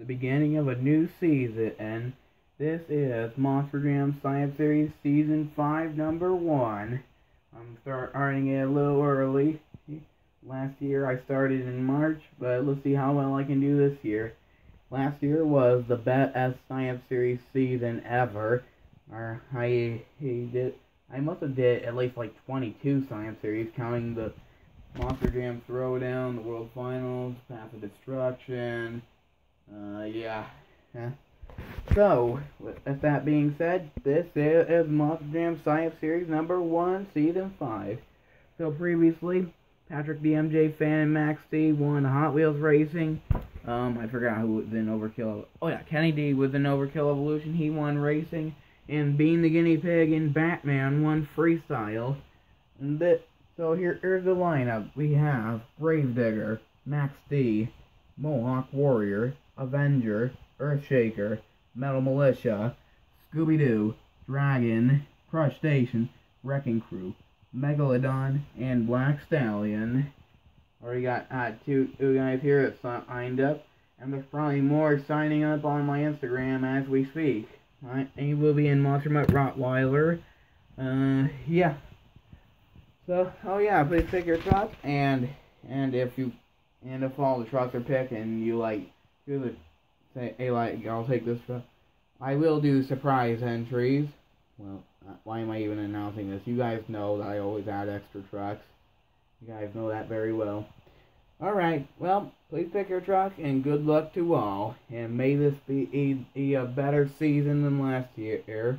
the beginning of a new season, and this is Monster Jam Sign Up Series Season 5, Number 1. I'm starting it a little early. Last year I started in March, but let's see how well I can do this year. Last year was the best Sign Up Series season ever. Or I, I did I must have did at least like 22 Sign Up Series, counting the Monster Jam Throwdown, the World Finals, Path of Destruction. Uh, yeah. yeah. So, with that being said, this is Monster Jam Sign Up Series number 1, Season 5. So, previously, Patrick DMJ Fan and Max D won Hot Wheels Racing. Um, I forgot who was in Overkill. Oh, yeah, Kenny D was in Overkill Evolution. He won Racing. And Bean the Guinea Pig in Batman won Freestyle. And that so here, here's the lineup. We have Gravedigger, Max D, Mohawk Warrior, Avenger, Earthshaker, Metal Mulisha, Scooby-Doo, Dragon, Crushstation, Wrecking Crew, Megalodon, and Black Stallion. Already got uh, two, two guys here that signed up, and there's probably more signing up on my Instagram as we speak. Alright, and he will be in Monster Mutt Rottweiler. Uh, yeah. So, oh yeah, please pick your truck, and and if you and if all the trucks are picked, and you like do say, hey, like I'll take this truck. I will do surprise entries. Well, uh, why am I even announcing this? You guys know that I always add extra trucks. You guys know that very well. Alright, well, please pick your truck, and good luck to all. And may this be a, a better season than last year.